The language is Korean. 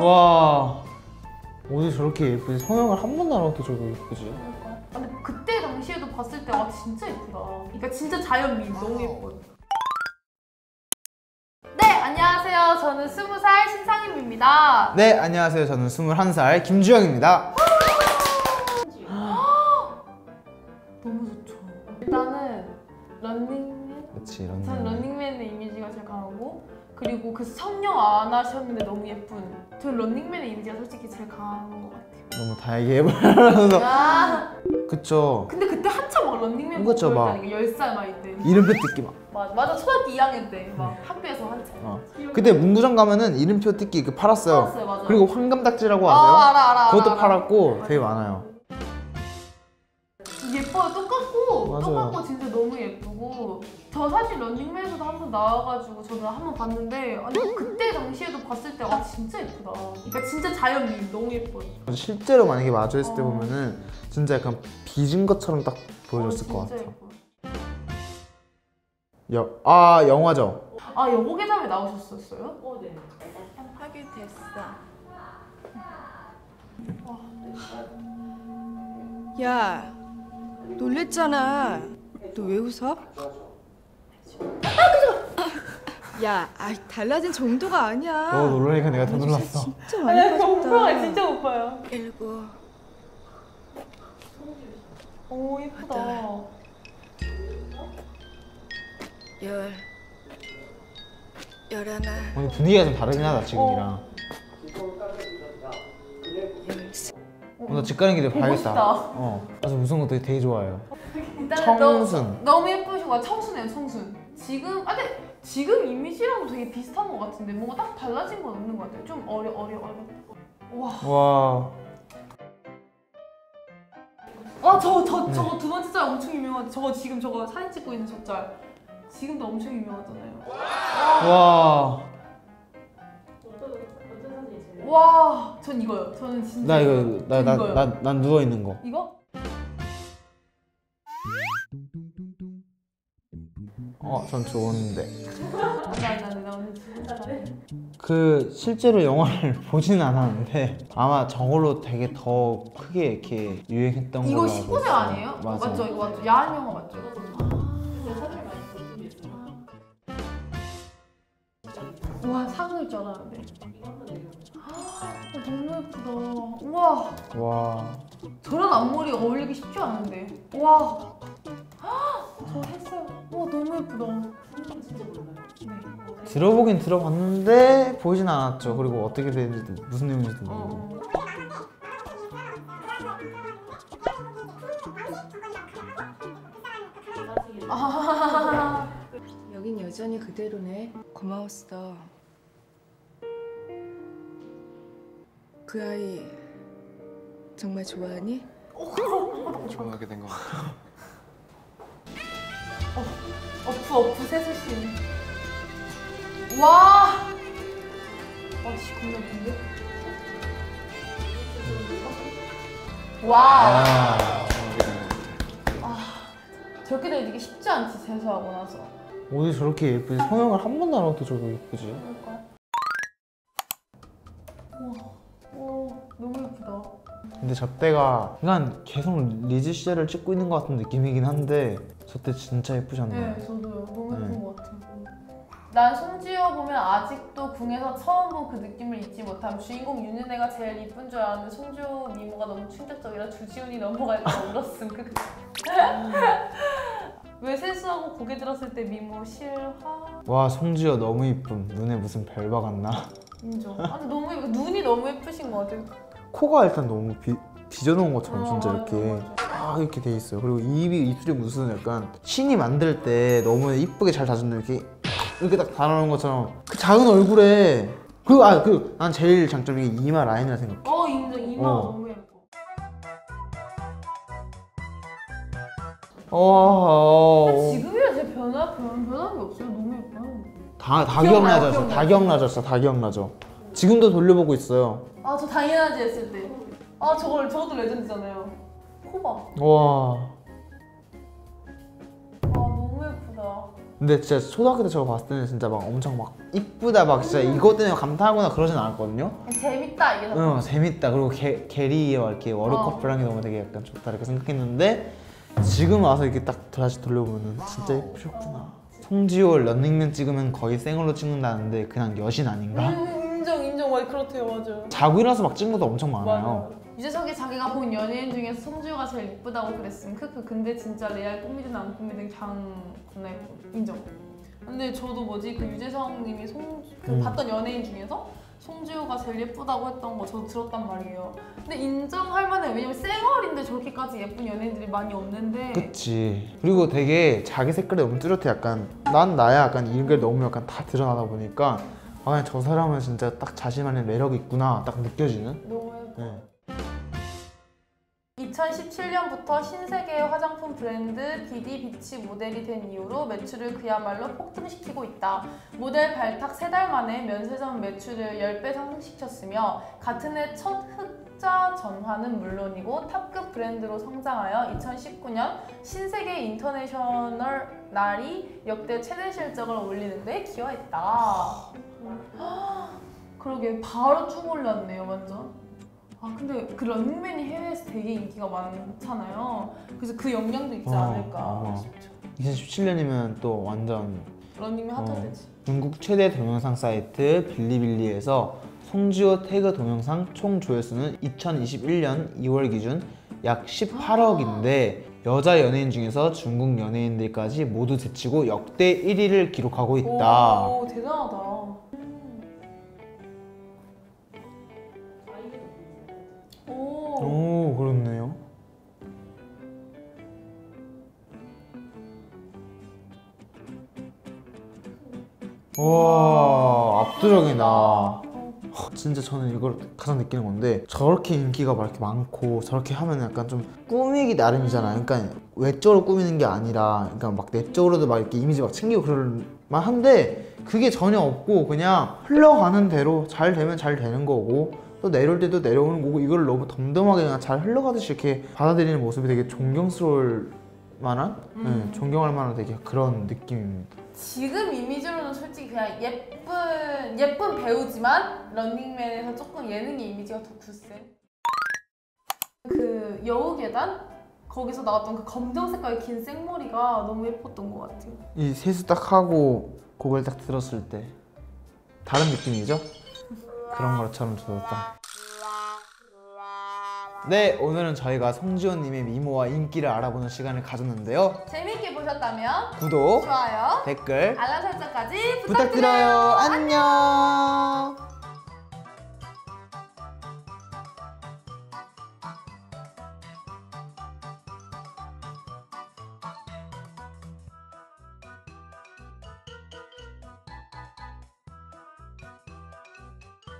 와 어디 저렇게 예쁘지? 성형을 한 번도 안 하고 저렇게 예쁘지? 그러니까. 아, 근데 그때 당시에도 봤을 때 아 진짜 예쁘다. 그러니까 진짜 자연 미 너무 예뻐요. 네 안녕하세요. 저는 스무 살 신상임입니다. 네 안녕하세요 저는 21살 김주영입니다 너무 좋죠. 일단은 런닝맨. 그렇지 이런 전 런닝맨의 그리고 그 성형 안 하셨는데 너무 예쁜. 전 런닝맨의 이미지가 솔직히 제일 강한 것 같아요. 너무 다 얘기해버려서 아 그쵸 근데 그때 한참 막 런닝맨 그쵸, 막. 있다니까 10살 막 이때. 이름표 뜯기 막 맞아 맞아 초등학교 2학년 때막 학교에서 한참. 어. 그때 문구점 가면은 이름표 뜯기 그 팔았어요 팔았어요, 맞아요. 그리고 황금딱지라고 아 아세요? 알아 알아. 그것도 알아. 팔았고 맞아. 되게 많아요 예뻐요 똑같고 맞아요. 똑같고 진짜 너무 예쁘고 저 사실 런닝맨에서도 항상 나와가지고 저는 한 번 봤는데 아니 그때 당시에도 봤을 때 아 진짜 예쁘다 그러니까 진짜 자연미 너무 예뻐요 실제로 만약에 마주했을 때 어. 보면은 진짜 약간 빚은 것처럼 딱 보여줬을 어, 것 같아요 예뻐요. 여, 아 영화죠? 아 여고괴담에 나오셨었어요? 어, 네. 하게 됐어. 야, 놀랬잖아. 너 왜 웃어? 야, 아이, 달라진 정도가 아니야. 너 놀라니까 내가 더 놀랐어. 진짜 많이 빠졌다. 오빠가 진짜 오빠요. 일곱, 오 예쁘다. 열, 열하나, 오늘 분위기가 좀 다르긴 하다 지금이랑. 어, 나집 가는 길에 봐야겠다. 어. 그래서 무서운 거 되게, 되게 좋아해요. 청순. 너, 너무 예쁘신 거야 청순해요 청순. 지금 아 근데 지금 이미지랑 되게 비슷한 것 같은데 뭔가 딱 달라진 건 없는 것 같아요 좀 어려 어려 어려 와와 아, 저, 저, 네. 저거 두 번째 짤 엄청 유명하죠. 저거 지금 저거 사진 찍고 있는 저 짤. 지금도 엄청 유명하잖아요. 와. 와, 전 이거요. 저는 진짜. 나 이거 전 나나 이거요. 나난 누워 있는 거. 이거? 어, 전 좋은데. 그 실제로 영화를 보진 않았는데 아마 저걸로 되게 더 크게 이렇게 유행했던 이거 걸로 19세 알고 아니에요? 있어요. 맞아. 맞죠? 이거 맞죠? 야한 영화 맞죠? 와, 상을 줄 알았는데. 아, 너무 예쁘다. 우와. 와. 저런 앞머리 어울리기 쉽지 않은데. 와. 저 했어요. 와 너무 예쁘다. 네. 들어보긴 들어봤는데 보진 않았죠. 그리고 어떻게 되는지도 무슨 내용인지도 모르고. 어. 아. 여긴 여전히 그대로네. 고마웠어. 그 아이 정말 좋아하니? 좋아하게 된 것 같아. 어프 어프 세수씨. 와. 와씨 겁나 예쁜데? 와. 아. 같아. 저렇게 되게 쉽지 않지 세수하고 나서. 어디 저렇게 예쁘지? 성형을 한 번도 안 하고 저렇게 예쁘지? 그러니까. 와. 와 너무 예쁘다. 근데 저 때가 그냥 계속 리즈 시절을 찍고 있는 것 같은 느낌이긴 한데 저때 진짜 예쁘지 않나요? 네, 저도요. 너무 네. 예쁜 것 같아요. 난 송지효 보면 아직도 궁에서 처음 본 그 느낌을 잊지 못함. 주인공 윤은혜가 제일 이쁜 줄 알았는데 송지효 미모가 너무 충격적이라 주지훈이 넘어갈까 울었음. 그- 왜 세수하고 고개 들었을 때 미모 실화? 와 송지효 너무 이쁨 눈에 무슨 별 박았나? 인정. 아니 너무 예쁘. 눈이 너무 예쁘신 것 같아요. 코가 일단 너무 비, 빚어놓은 것처럼 진짜 어, 이렇게 딱 이렇게 돼 있어요 그리고 입이 입술이 무슨 약간 신이 만들 때 너무 이쁘게 잘 다졌는데 이렇게 이렇게 딱 달아놓은 것처럼 그 작은 얼굴에 그아그 난 제일 장점이 이마 라인이라 생각해 어 인정. 이마 어. 너무 예뻐. 어, 근데 지금이야 제 변화 변 변한 게 없어요. 너무 예뻐요. 다, 다 기억나요, 기억나졌어 다. 기억나졌어 다 기억나죠 지금도 돌려보고 있어요 아 저 당연하지 했을 때. 아 저걸 저것도 레전드잖아요. 코 봐. 와아 너무 예쁘다. 근데 진짜 초등학교 때 저거 봤을 때는 진짜 막 엄청 막 이쁘다 막 진짜 이것 때문에 감탄하거나 그러진 않았거든요. 재밌다 이게 더응 재밌다 그리고 게, 게리와 이렇게 워터 어. 너무 되게 약간 좋다 이렇게 생각했는데 지금 와서 이렇게 딱 다시 돌려보면 진짜 예쁘셨구나. 송지효 런닝맨 찍으면 거의 생얼로 찍는다는데 그냥 여신 아닌가? 음, 인정 인정 맞아 그렇대요 맞아 자고 일어나서 막 찍는 것도 엄청 많아요. 유재석이 자기가 본 연예인 중에서 송지효가 제일 이쁘다고 그랬음 크크 근데 진짜 레알 꾸미든 안 꾸미든 그냥 겁나 예뻐 인정 근데 저도 뭐지 그 유재석님이 송, 그 음. 봤던 연예인 중에서 송지효가 제일 예쁘다고 했던 거 저도 들었단 말이에요 근데 인정할 만해 왜냐면 쌩얼인데 저렇게까지 예쁜 연예인들이 많이 없는데 그치. 그리고 되게 자기 색깔이 너무 뚜렷해. 약간 난 나야. 약간 이런 게 너무 약간 다 드러나다 보니까 아 저 사람은 진짜 딱 자신만의 매력이 있구나 딱 느껴지는. 너무 예뻐 네. 2017년부터 신세계의 화장품 브랜드 비디 비치 모델이 된 이후로 매출을 그야말로 폭등시키고 있다. 모델 발탁 3달 만에 면세점 매출을 10배 상승시켰으며 같은 해 첫 흑 자 전환은 물론이고 탑급 브랜드로 성장하여 2019년 신세계 인터내셔날이 역대 최대 실적을 올리는 데 기여했다. 그러게 바로 쭉 올랐네요 완전. 아 근데 그 런닝맨이 해외에서 되게 인기가 많잖아요. 그래서 그 영향도 있지 어, 않을까 어. 싶죠. 2017년이면 또 완전 런닝맨 어. 핫할 때지. 중국 최대 동영상 사이트 빌리빌리에서 송지효 태그 동영상 총 조회수는 2021년 2월 기준 약 18억인데 여자 연예인 중에서 중국 연예인들까지 모두 제치고 역대 1위를 기록하고 있다. 오 대단하다. 오. 오 와 압도적이다. 진짜 저는 이걸 가장 느끼는 건데 저렇게 인기가 막 이렇게 많고 저렇게 하면 약간 좀 꾸미기 나름이잖아요. 그러니까 외적으로 꾸미는 게 아니라 그러니까 막 내적으로도 막 이렇게 이미지 막 챙기고 그럴 만한데 그게 전혀 없고 그냥 흘러가는 대로 잘 되면 잘 되는 거고 또 내려올 때도 내려오는 거고 이걸 너무 덤덤하게 그냥 잘 흘러가듯이 이렇게 받아들이는 모습이 되게 존경스러울 만한 네, 존경할 만한 되게 그런 느낌입니다. 지금 이미지로는 솔직히 그냥 예쁜 예쁜 배우지만 런닝맨에서 조금 예능의 이미지가 더 굳세. 그 여우 계단 거기서 나왔던 그 검정 색깔의 긴 생머리가 너무 예뻤던 것 같아요. 이 세수 딱 하고 곡을 딱 들었을 때 다른 느낌이죠? 그런 것처럼 딱. 네, 오늘은 저희가 송지효님의 미모와 인기를 알아보는 시간을 가졌는데요. 재밌게 보셨다면 구독, 좋아요, 댓글 알람 설정까지 부탁드려요. 안녕.